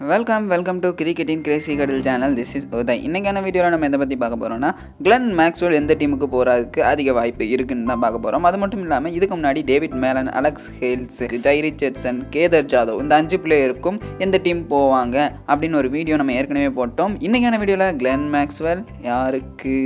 Welcome welcome to கிரிக்கெட்டின் crazy கடல் channel this is Uday இன்றைக்கான வீடியோவில் நம்ம எதை பற்றி பார்க்க போகிறோம்னா கிளன் மேக்ஸ்வெல் எந்த டீமுக்கு போகிறதுக்கு அதிக வாய்ப்பு இருக்குன்னு தான் பார்க்க போகிறோம் அது மட்டும் இல்லாமல் இதுக்கு முன்னாடி David Malan Alex Hales Jhye Richardson Kedar Jadhav இந்த அஞ்சு பிளேயருக்கும் எந்த டீம் போவாங்க அப்படின்னு ஒரு வீடியோ நம்ம ஏற்கனவே போட்டோம். இன்றைக்கான வீடியோவில் கிளன் மேக்ஸ்வெல் யாருக்கு?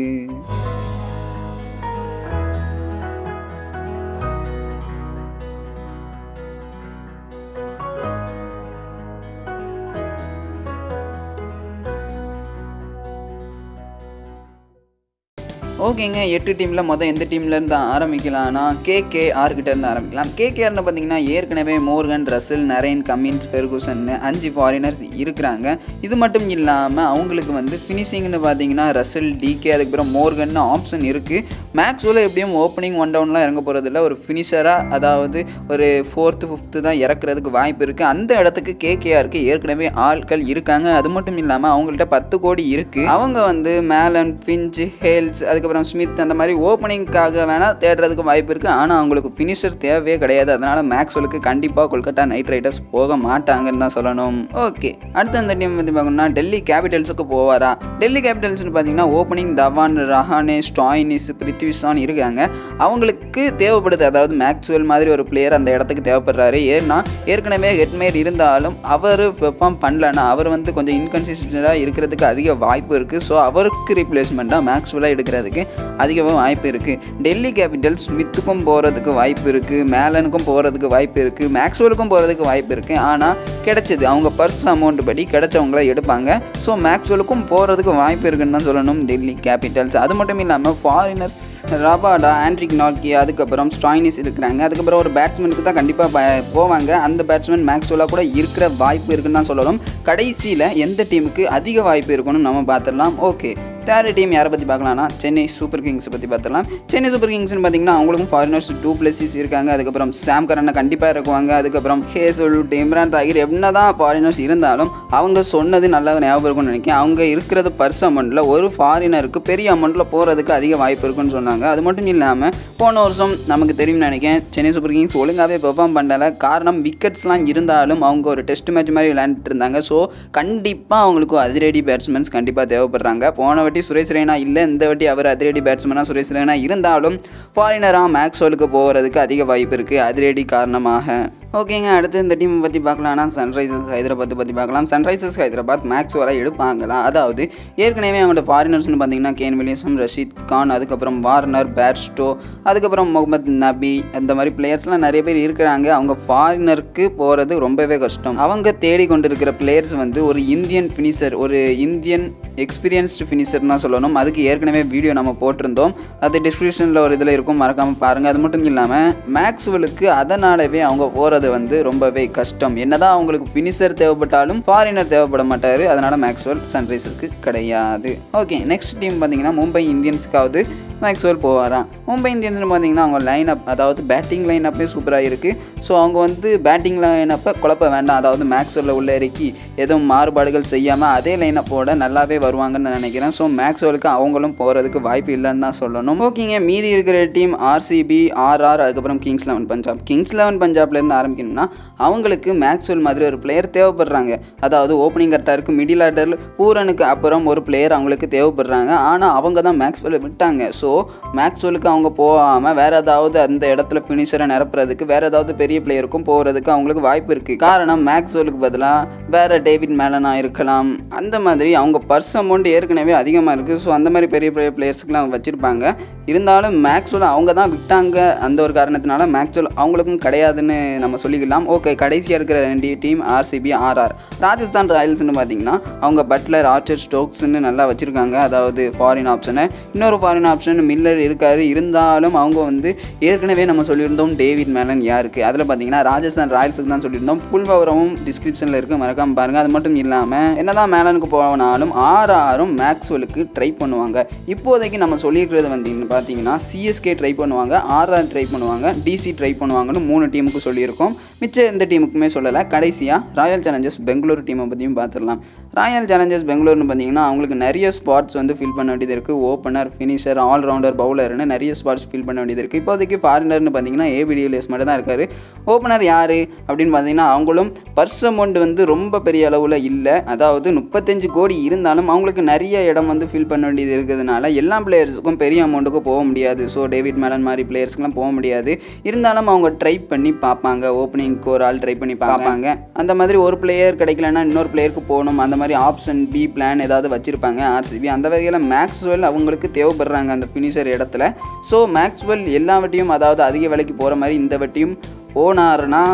ஓகேங்க எட்டு டீமில் மொதல் எந்த டீம்லேருந்து ஆரம்பிக்கலாம்னா கேகேஆர் கிட்டேருந்து ஆரம்பிக்கலாம். கேகேஆர்னு பார்த்தீங்கன்னா ஏற்கனவே Morgan Russell Narine Cummins Ferguson அஞ்சு ஃபாரினர்ஸ் இருக்கிறாங்க. இது மட்டும் இல்லாமல் அவங்களுக்கு வந்து ஃபினிஷிங்னு பார்த்தீங்கன்னா ரசில் டிகே அதுக்கப்புறம் மோர்கன் ஆப்ஷன் இருக்குது மேக்ஸுவில் எப்படியும் ஓப்பனிங் ஒன் டவுன்லாம் இறங்க போகிறதில்ல ஒரு ஃபினிஷராக அதாவது ஒரு ஃபோர்த்து ஃபிஃப்த்து தான் இறக்குறதுக்கு வாய்ப்பு இருக்குது அந்த இடத்துக்கு கேகேஆருக்கு ஏற்கனவே ஆட்கள் இருக்காங்க. அது மட்டும் இல்லாமல் அவங்கள்ட்ட பத்து கோடி இருக்குது அவங்க வந்து மேலன் ஃபின்ச் ஹேல்ஸ் அதுக்கப்புறம் அப்புறம் ஸ்மித் அந்த மாதிரி ஓப்பனிங்காக வேணால் தேடுறதுக்கு வாய்ப்பு இருக்குது ஆனால் அவங்களுக்கு ஃபினிஷர் தேவையே கிடையாது. அதனால் மேக்ஸ்வெலுக்கு கண்டிப்பாக கொல்கட்டா நைட் ரைடர்ஸ் போக மாட்டாங்கன்னு தான் சொல்லணும். ஓகே. அடுத்த அந்த டீம் பற்றி பார்க்கணும்னா டெல்லி கேபிட்டல்ஸுக்கு போவாரா? டெல்லி கேபிட்டல்ஸ்னு பார்த்தீங்கன்னா ஓப்பனிங் தவான் ரஹானே ஸ்டாயினிஸ் பிரித்விஷான் இருக்காங்க. அவங்களுக்கு தேவைப்படுது. அதாவது மேக்ஸ்வெல் மாதிரி ஒரு பிளேயர் அந்த இடத்துக்கு தேவைப்படுறாரு. ஏன்னா ஏற்கனவே ஹெட்மேர் இருந்தாலும் அவர் பெர்ஃபார்ம் பண்ணலன்னா அவர் வந்து கொஞ்சம் இன்கன்சிஸ்டண்ட்டாக இருக்கிறதுக்கு அதிக வாய்ப்பு இருக்குது ஸோ அவருக்கு ரீப்ளேஸ்மெண்ட்டாக மேக்ஸ்வெல்லாக எடுக்கிறதுக்கு அதிகமாக வாய்ப்பு இருக்குது டெல்லி கேபிட்டல்ஸ் ஸ்மித்துக்கும் போகிறதுக்கு வாய்ப்பு இருக்குது மேலனுக்கும் போகிறதுக்கு வாய்ப்பு இருக்குது மேக்ஸ்வெலுக்கும் போகிறதுக்கு வாய்ப்பு இருக்குது ஆனால் கிடைச்சது. அவங்க பர்ஸ் அமௌண்ட் படி கிடைச்சவங்கள எடுப்பாங்க. ஸோ மேக்ஸ்வெலுக்கும் போகிறதுக்கு வாய்ப்பு இருக்குன்னு தான் சொல்லணும் டெல்லி கேபிட்டல்ஸ் அது மட்டும் இல்லாமல் ஃபாரினர்ஸ் ரபாடா ஆண்ட்ரிக் நாட்கி அதுக்கப்புறம் ஸ்டாயினிஸ் இருக்கிறாங்க. அதுக்கப்புறம் ஒரு பேட்ஸ்மேனுக்கு தான் கண்டிப்பாக போவாங்க. அந்த பேட்ஸ்மேன் மேக்ஸ்வெலாக கூட இருக்கிற வாய்ப்பு இருக்குன்னு தான் சொல்லணும். கடைசியில் எந்த டீமுக்கு அதிக வாய்ப்பு இருக்குன்னு நம்ம பார்த்துடலாம். ஓகே தேர்ட் டீம் யாரை பற்றி பார்க்கலாம்னா சென்னை சூப்பர் கிங்ஸ் பற்றி பார்த்துலாம் சென்னை சூப்பர் கிங்ஸ்னு பார்த்தீங்கன்னா அவங்களுக்கும் ஃபாரினர்ஸ் டூ பிளஸிஸ் இருக்காங்க. அதுக்கப்புறம் சாம் கரனை கண்டிப்பாக இருக்குவாங்க அதுக்கப்புறம் ஹேசல் இம்ரான் தாகிர் என்ன தான் ஃபாரினர்ஸ் இருந்தாலும் அவங்க சொன்னது நல்லா ஞாபகம் இருக்கும்னு நினைக்கிறேன். அவங்க இருக்கிறது பர்ஸ் அமௌண்ட்டில் ஒரு ஃபாரினருக்கு பெரிய அமௌண்ட்டில் போகிறதுக்கு அதிக வாய்ப்பு இருக்குன்னு சொன்னாங்க. அது மட்டும் இல்லாமல் போன வருஷம் நமக்கு தெரியும்னு நினைக்கிறேன் சென்னை சூப்பர் கிங்ஸ் ஒழுங்காகவே பெர்ஃபார்ம் பண்ணலை. காரணம் விக்கெட்ஸ்லாம் இருந்தாலும் அவங்க ஒரு டெஸ்ட் மேட்ச் மாதிரி விளையாண்டுட்டு இருந்தாங்க. ஸோ கண்டிப்பாக அவங்களுக்கு அதிரடி பேட்ஸ்மேன்ஸ் கண்டிப்பாக தேவைப்படுறாங்க. போன வாட்டி சுரேஷ் ரெய்னா இல்லை இந்த வாட்டி அவர் அதிரடி பேட்ஸ்மேனாக சுரேஷ் ரெய்னா இருந்தாலும் ஃபாரினராக மேக்ஸ்வெலுக்கு போகிறதுக்கு அதிக வாய்ப்பு இருக்குது அதிரடி காரணமாக ஓகேங்க அடுத்து இந்த டீம் பற்றி பார்க்கலாம்னா சன்ரைசர்ஸ் ஹைதராபாத் பற்றி பார்க்கலாம். சன்ரைசர்ஸ் ஹைதராபாத் மேக்ஸ் வர எடுப்பாங்களா? அதாவது ஏற்கனவே அவங்களோட ஃபாரினர்ஸ்னு பார்த்தீங்கன்னா கேன் வில்லியம்சம் ரஷீத் கான் அதுக்கப்புறம் வார்னர் பேட்ஸ்டோ அதுக்கப்புறம் முகமது நபி அந்த மாதிரி பிளேயர்ஸ்லாம் நிறைய பேர் இருக்கிறாங்க. அவங்க ஃபாரினருக்கு போகிறது ரொம்பவே கஷ்டம். அவங்க தேடி கொண்டிருக்கிற பிளேயர்ஸ் வந்து ஒரு இந்தியன் ஃபினிஷர் ஒரு இந்தியன் எக்ஸ்பீரியன்ஸ்டு ஃபினிஷர் தான் சொல்லணும். அதுக்கு ஏற்கனவே வீடியோ நம்ம போட்டிருந்தோம். அது டிஸ்கிரிப்ஷனில் ஒரு இதில் இருக்கும். மறக்காமல் பாருங்கள் அது மட்டும் இல்லாமல் மேக்ஸ்வெலுக்கு அதனாலவே அவங்க போகிறது வந்து ரொம்பவே கஷ்டம். என்னதான் அவங்களுக்கு பினிஷர் தேவைப்பட்டாலும் ஃபாரினர் தேவைப்பட மாட்டார். அதனால் மேக்ஸ்வெல் சன்ரைசர்ஸ்க்கு கிடையாது. ஓகே நெக்ஸ்ட் டீம் பார்த்தீங்கன்னா மும்பை இந்தியன்ஸுக்காவது மேக்ஸ்வெல் போவாராம். மும்பை இந்தியன்ஸ்னு பார்த்தீங்கன்னா அவங்க லைன் அப் அதாவது பேட்டிங் லைன் அப்பே சூப்பராக இருக்குது ஸோ அவங்க வந்து பேட்டிங் லைன் அப்போ குழப்ப வேண்டாம். அதாவது மேக்ஸ்வெலில் உள்ள இறக்கி எதுவும் மாறுபாடுகள் செய்யாமல் அதே லைன் அப்போட நல்லாவே வருவாங்கன்னு நான் நினைக்கிறேன். ஸோ மேக்ஸ்வெலுக்கு அவங்களும் போகிறதுக்கு வாய்ப்பு இல்லைன்னு தான் சொல்லணும். ஓகேங்க மீதி இருக்கிற டீம் ஆர்சிபி ஆர்ஆர் அதுக்கப்புறம் Kings Eleven Punjab Kings Eleven பஞ்சாப்லேருந்து காமிக்கணும்னா அவங்களுக்கு மேக்ஸ்வெல் மாதிரி ஒரு பிளேயர் தேவைப்படுறாங்க. அதாவது ஓப்பனிங் கரெக்டாக இருக்குது மிடில் ஆர்டரில் பூரனுக்கு அப்புறம் ஒரு பிளேயர் அவங்களுக்கு தேவைப்படுறாங்க. ஆனால் அவங்க தான் மேக்ஸ்வெல்லை விட்டாங்க. ஸோ மேக்ஸ்வெலுக்கு அவங்க போகாமல் வேறு ஏதாவது அந்த இடத்துல ஃபினிஷரை நிரப்புறதுக்கு வேறு ஏதாவது பெரிய பிளேயருக்கும் போகிறதுக்கு அவங்களுக்கு வாய்ப்பு இருக்குது காரணம் மேக்ஸ்வெலுக்கு பதிலாக வேறு டேவிட் மேலனாக இருக்கலாம். அந்த மாதிரி அவங்க பர்ஸ் அமௌண்ட் ஏற்கனவே அதிகமாக இருக்குது ஸோ அந்த மாதிரி பெரிய பெரிய பிளேயர்ஸுக்குலாம் வச்சுருப்பாங்க. இருந்தாலும் மேக்ஸ்வெல் அவங்க தான் விட்டாங்க. அந்த ஒரு காரணத்தினால மேக்ஸ்வெல் அவங்களுக்கும் கிடையாதுன்னு நம்ம சொல்லிக்கலாம். ஓகே கடைசியாக இருக்கிற ரெண்டு டீம் ஆர்சிபி ஆர்ஆர் ராஜஸ்தான் ராயல்ஸ்னு பார்த்தீங்கன்னா அவங்க பட்லர் ஆர்ச்சர் ஸ்டோக்ஸ்னு நல்லா வச்சுருக்காங்க. அதாவது ஃபாரின் ஆப்ஷனை இன்னொரு ஃபாரின் ஆப்ஷன் மில்லர் இருக்கார். இருந்தாலும் அவங்க வந்து ஏற்கனவே நம்ம சொல்லியிருந்தோம் டேவிட் மேலன் யாருக்கு? அதில் பார்த்தீங்கன்னா ராஜஸ்தான் ராயல்ஸுக்கு தான் சொல்லியிருந்தோம். ஃபுல் பவரமும் டிஸ்கிரிப்ஷனில் இருக்குது மறக்காமல் பாருங்கள் அது மட்டும் இல்லாமல் என்னதான் மேலனுக்கு போனாலும் ஆர்ஆரும் மேக்ஸ்வெலுக்கு ட்ரை பண்ணுவாங்க. இப்போதைக்கு நம்ம சொல்லியிருக்கிறது வந்து பார்த்தீங்கன்னா சிஎஸ்கே ட்ரை பண்ணுவாங்க ஆர்ஆர் ட்ரை பண்ணுவாங்க டிசி ட்ரை பண்ணுவாங்கன்னு மூணு டீமுக்கு சொல்லியிருக்கோம். மிச்சம் எந்த டீமுக்குமே சொல்லலை. கடைசியாக ராயல் சேலஞ்சர்ஸ் பெங்களூர் டீமை பற்றியும் பார்த்துடலாம் ராயல் சேலஞ்சர்ஸ் பெங்களூர்னு பார்த்தீங்கன்னா அவங்களுக்கு நிறைய ஸ்பாட்ஸ் வந்து ஃபில் பண்ண வேண்டியது இருக்குது ஓப்பனர் ஃபினிஷர் ஆல்ரவுண்டர் பவுலர்னு நிறைய ஸ்பாட்ஸ் ஃபில் பண்ண வேண்டியது இருக்குது இப்போதைக்கு ஃபாரினர்னு பார்த்தீங்கன்னா ஏபிடிஎல்எஸ் மட்டும் தான் இருக்கார். ஓப்பனர் யார்? அப்படின்னு பார்த்தீங்கன்னா அவங்களும் பர்ஸ் அமௌண்ட் வந்து ரொம்ப பெரிய அளவில் இல்லை. அதாவது முப்பத்தஞ்சு கோடி இருந்தாலும் அவங்களுக்கு நிறைய இடம் வந்து ஃபில் பண்ண வேண்டியது இருக்கிறதுனால எல்லா பிளேயர்ஸுக்கும் பெரிய அமௌண்ட்டுக்கும் போக முடியாது. ஸோ டேவிட் மேலன் மாதிரி பிளேயர்ஸ்க்குலாம் போக முடியாது. இருந்தாலும் அவங்க ட்ரை பண்ணி பார்ப்பாங்க. ஓப்பனிங்க்கு ஒரு ஆள் ட்ரை பண்ணி பார்ப்பாங்க. அந்த மாதிரி ஒரு பிளேயர் கிடைக்கலன்னா இன்னொரு பிளேயருக்கு போகணும். அந்த மாதிரி ஆப்ஷன் பி பிளான் ஏதாவது வச்சுருப்பாங்க ஆர்சிபி அந்த வகையில் மேக்ஸ்வெல் அவங்களுக்கு தேவைப்படுறாங்க அந்த ஃபினிஷர் இடத்துல. ஸோ மேக்ஸ்வெல் எல்லா வட்டியும் அதாவது அதிக விலைக்கு போகிற மாதிரி இந்த வட்டியும் போனாருன்னா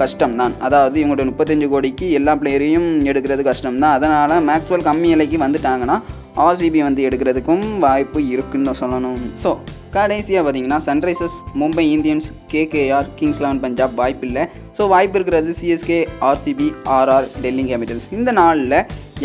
கஷ்டம் தான் அதாவது இவங்களோட முப்பத்தஞ்சு கோடிக்கு எல்லா பிளேயரையும் எடுக்கிறது கஷ்டம் தான் அதனால் மேக்ஸ்வெல் கம்மி விலைக்கு வந்துட்டாங்கன்னா ஆர்சிபி வந்து எடுக்கிறதுக்கும் வாய்ப்பு இருக்குன்னு தான் சொல்லணும். ஸோ கடைசியாக பார்த்தீங்கன்னா Sunrisers Mumbai Indians KKR Kings Eleven Punjab வாய்ப்பு இல்லை ஸோ வாய்ப்பு இருக்கிறது CSK RCB RR Delhi Capitals இந்த நாளில்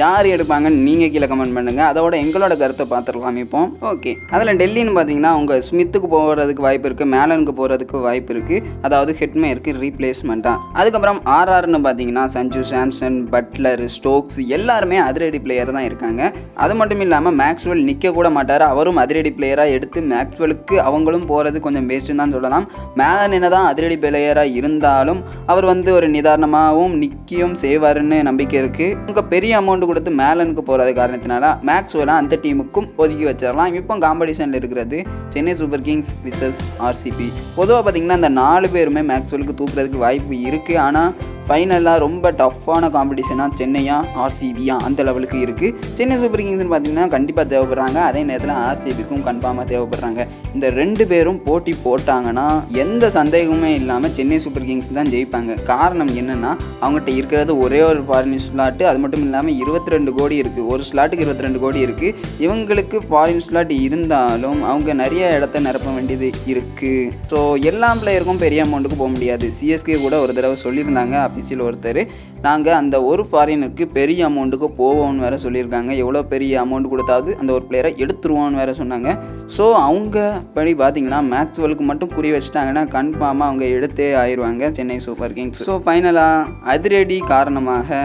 யார் எடுப்பாங்கன்னு நீங்கள் கீழே கமெண்ட் பண்ணுங்கள் அதோட எங்களோட கருத்தை பார்த்துடலாம் இப்போ ஓகே அதில் டெல்லின்னு பார்த்தீங்கன்னா அவங்க ஸ்மித்துக்கு போகிறதுக்கு வாய்ப்பு இருக்குது மேலனுக்கு போகிறதுக்கு வாய்ப்பு இருக்குது அதாவது ஹெட்மே இருக்குது ரீப்ளேஸ்மெண்ட்டாக அதுக்கப்புறம் ஆர்ஆர்னு பார்த்தீங்கன்னா சஞ்சு சாம்சன் பட்லர் ஸ்டோக்ஸ் எல்லாருமே அதிரடி பிளேயர் தான் இருக்காங்க. அது மட்டும் இல்லாமல் மேக்ஸ்வெல் நிற்க கூட மாட்டார். அவரும் அதிரடி பிளேயராக எடுத்து மேக்ஸ்வெலுக்கு அவங்களும் போகிறது கொஞ்சம் வேஸ்ட்டுன்னு தான் சொல்லலாம். மேலன் என்ன தான் அதிரடி பிளேயராக இருந்தாலும் அவர் வந்து ஒரு நிதானமாகவும் நிற்கியும் செய்வாருன்னு நம்பிக்கை இருக்குது உங்கள் பெரிய அமௌண்ட் கொடுத்து மேலனுக்கு போகிறது காரணத்தினால மேக்ஸ்வெல்லாம் அந்த டீமுக்கும் ஒதுக்கி வச்சிடலாம். இப்போ காம்படிஷனில் இருக்கிறது Chennai Super Kings versus RCB பொதுவாக பார்த்தீங்கன்னா இந்த நாலு பேருமே மேக்ஸ்வெலுக்கு தூக்குறதுக்கு வாய்ப்பு இருக்குது ஆனால் ஃபைனலாக ரொம்ப டஃப்பான காம்படிஷனாக சென்னையா ஆர்சிபியா அந்த லெவலுக்கு இருக்குது சென்னை சூப்பர் கிங்ஸ்னு பார்த்தீங்கன்னா கண்டிப்பாக தேவைப்படுறாங்க. அதே நேரத்தில் ஆர்சிபிக்கும் கன்ஃபார்மாக தேவைப்படுறாங்க. இந்த ரெண்டு பேரும் போட்டி போட்டாங்கன்னா எந்த சந்தேகமுமே இல்லாமல் சென்னை சூப்பர் கிங்ஸ் தான் ஜெயிப்பாங்க. காரணம் என்னென்னா அவங்ககிட்ட இருக்கிறது ஒரே ஒரு ஃபாரின் ஸ்லாட்டு அது மட்டும் இல்லாமல் இருபத்தி ரெண்டு கோடி இருக்குது ஒரு ஸ்லாட்டுக்கு இருபத்தி ரெண்டு கோடி இருக்குது இவங்களுக்கு ஃபாரின் ஸ்லாட் இருந்தாலும் அவங்க நிறைய இடத்த நிரப்ப வேண்டியது இருக்குது ஸோ எல்லா பிளேயருக்கும் பெரிய அமௌண்ட்டுக்கு போக முடியாது. சிஎஸ்கே கூட ஒரு தடவை சொல்லியிருந்தாங்க. ஆஃபீஸில் ஒருத்தர். நாங்கள் அந்த ஒரு ஃபாரினருக்கு பெரிய அமௌண்ட்டுக்கு போவோம்னு வேறு சொல்லியிருக்காங்க. எவ்வளோ பெரிய அமௌண்ட் கொடுத்தாவது அந்த ஒரு பிளேயரை எடுத்துருவோம்னு வேறு சொன்னாங்க. ஸோ அவங்க படி பார்த்தீங்கன்னா மேக்ஸ்வெலுக்கு மட்டும் குறி வச்சிட்டாங்கன்னா கன்ஃபார்மாக அவங்க எடுத்தே ஆயிடுவாங்க சென்னை சூப்பர் கிங்ஸ். ஸோ ஃபைனலாக அதிரடி காரணமாக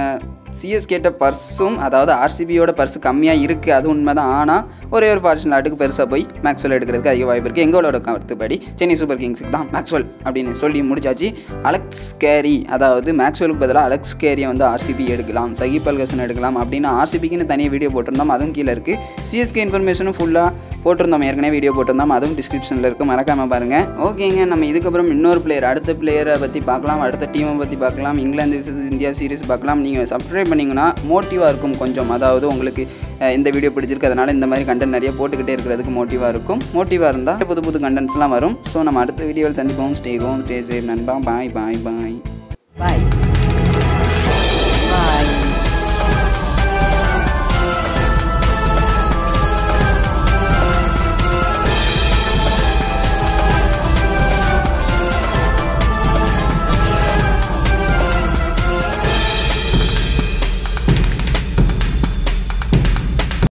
சிஎஸ்கேட்ட பர்ஸும் அதாவது ஆர்சிபியோட பர்ஸ் கம்மியாக இருக்குது அது உண்மை தான் ஆனால் ஒரே ஒரு பார்சன் நாட்டுக்கு பெருசாக போய் மேக்ஸ்வெல் எடுக்கிறதுக்கு அதிக வாய்ப்பு இருக்குது எங்களோட கருத்துப்படி சென்னை சூப்பர் கிங்ஸுக்கு தான் மேக்ஸ்வெல் அப்படின்னு சொல்லி முடிச்சாச்சு. அலெக்ஸ் கேரி அதாவது மேக்ஸ்வெலுக்கு பதிலாக அலெக்ஸ் கேரியை வந்து ஆர்சிபி எடுக்கலாம் சகிப் அல்கசன் எடுக்கலாம் அப்படின்னு ஆர்சிபிக்குன்னு தனியாக வீடியோ போட்டிருந்தோம் அதுவும் கீழே இருக்குது சிஎஸ்கே இன்ஃபர்மேஷனும் ஃபுல்லாக போட்டிருந்தோம் ஏற்கனவே வீடியோ போட்டிருந்தோம் அதுவும் டிஸ்கிரிப்ஷனில் இருக்குது மறக்காமல் பாருங்கள் ஓகேங்க நம்ம இதுக்கப்புறம் இன்னொரு பிளேயர் அடுத்த பிளேயரை பற்றி பார்க்கலாம் அடுத்த டீமை பற்றி பார்க்கலாம் இங்கிலாந்து இந்தியா சீரிஸ் பார்க்கலாம் நீங்கள் சப்ஸ்கிரைப் பண்ணிங்கன்னா மோட்டிவாக இருக்கும் கொஞ்சம். அதாவது உங்களுக்கு இந்த வீடியோ பிடிச்சிருக்கு அதனால் இந்த மாதிரி கண்டென்ட் நிறைய போட்டுக்கிட்டே இருக்கிறதுக்கு மோட்டிவாக இருக்கும். மோட்டிவாக இருந்தால் புது புது கண்டென்ட்ஸ்லாம் வரும். ஸோ நம்ம அடுத்த வீடியோவில் சந்திப்போம். ஸ்டே ஹோம் ஸ்டே சேவ் நண்பா. பாய் பாய் பாய் பாய்